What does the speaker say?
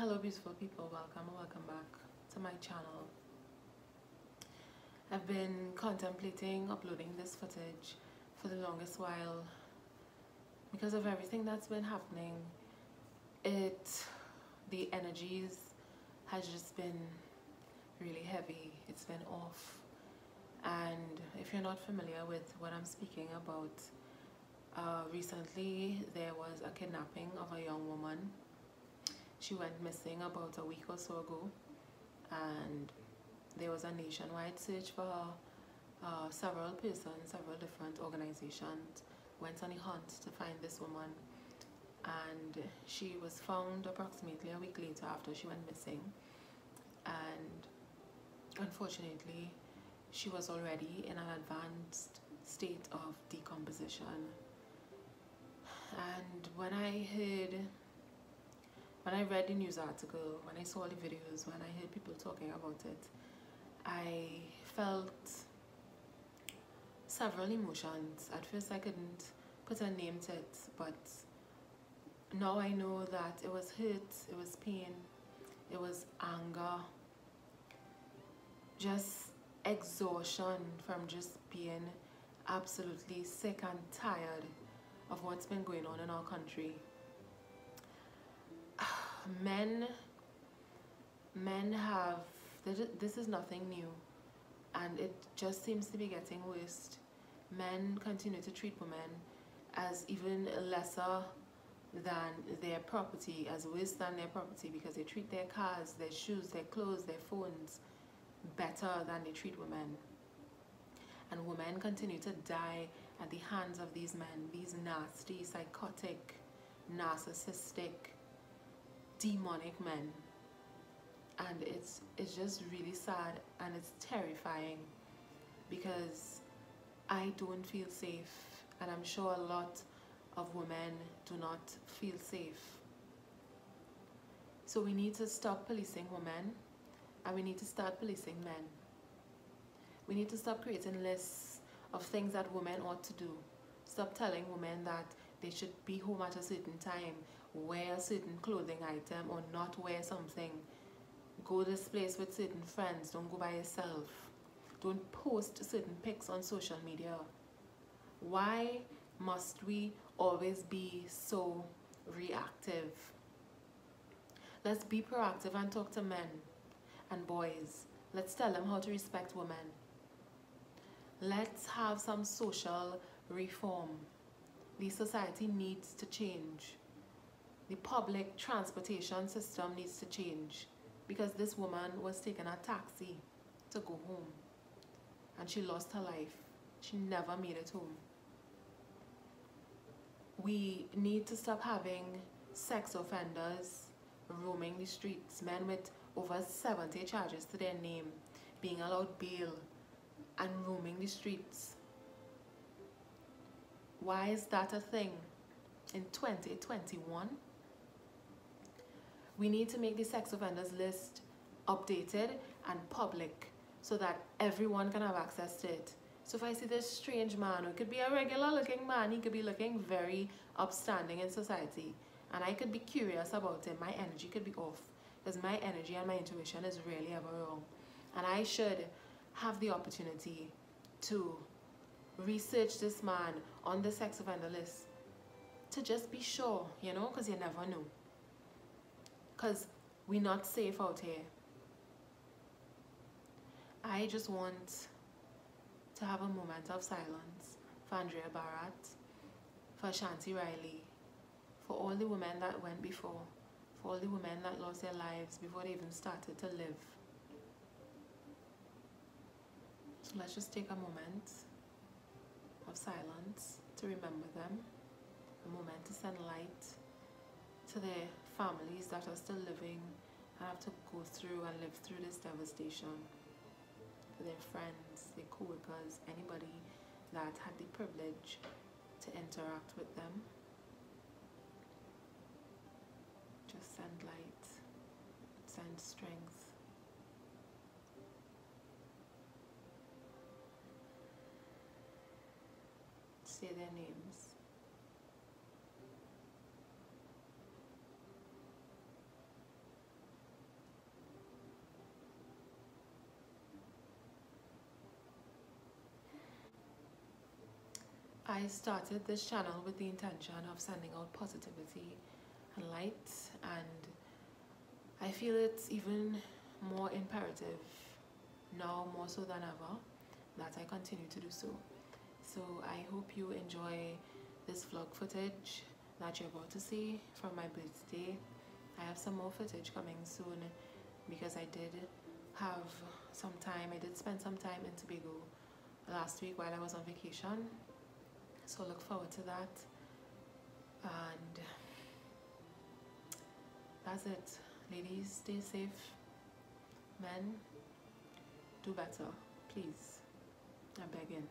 Hello beautiful people, welcome welcome back to my channel. I've been contemplating uploading this footage for the longest while because of everything that's been happening. It, the energies has just been really heavy, it's been off and if you're not familiar with what I'm speaking about, uh, recently there was a kidnapping of a young woman she went missing about a week or so ago and there was a nationwide search for her. Uh, several persons, several different organizations went on a hunt to find this woman and she was found approximately a week later after she went missing and unfortunately she was already in an advanced state of decomposition and when I heard when I read the news article, when I saw the videos, when I heard people talking about it, I felt several emotions. At first I couldn't put a name to it, but now I know that it was hurt, it was pain, it was anger, just exhaustion from just being absolutely sick and tired of what's been going on in our country men men have this is nothing new. And it just seems to be getting worse. Men continue to treat women as even lesser than their property as worse than their property because they treat their cars their shoes their clothes their phones better than they treat women. And women continue to die at the hands of these men these nasty psychotic narcissistic demonic men. And it's it's just really sad and it's terrifying because I don't feel safe. And I'm sure a lot of women do not feel safe. So we need to stop policing women and we need to start policing men. We need to stop creating lists of things that women ought to do. Stop telling women that they should be home at a certain time wear certain clothing item or not wear something. Go this place with certain friends. Don't go by yourself. Don't post certain pics on social media. Why must we always be so reactive? Let's be proactive and talk to men and boys. Let's tell them how to respect women. Let's have some social reform. The society needs to change the public transportation system needs to change because this woman was taking a taxi to go home and she lost her life. She never made it home. We need to stop having sex offenders roaming the streets, men with over 70 charges to their name, being allowed bail and roaming the streets. Why is that a thing in 2021? We need to make the sex offenders list updated and public so that everyone can have access to it. So if I see this strange man, it could be a regular looking man, he could be looking very upstanding in society, and I could be curious about him, my energy could be off, because my energy and my intuition is really ever wrong. And I should have the opportunity to research this man on the sex offender list to just be sure, you know, because you never know because we're not safe out here. I just want to have a moment of silence for Andrea Bharatt, for Shanti Riley, for all the women that went before, for all the women that lost their lives before they even started to live. So let's just take a moment of silence to remember them, a moment to send light to their families that are still living and have to go through and live through this devastation. To their friends, their co-workers, anybody that had the privilege to interact with them. Just send light, send strength. Say their names. I started this channel with the intention of sending out positivity and light and I feel it's even more imperative now more so than ever that I continue to do so. So I hope you enjoy this vlog footage that you're about to see from my birthday. I have some more footage coming soon because I did have some time, I did spend some time in Tobago last week while I was on vacation. So look forward to that. And that's it. Ladies, stay safe. Men, do better. Please. I'm begging.